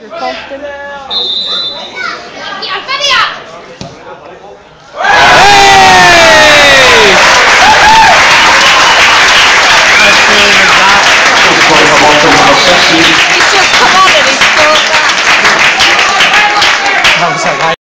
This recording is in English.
You're confident?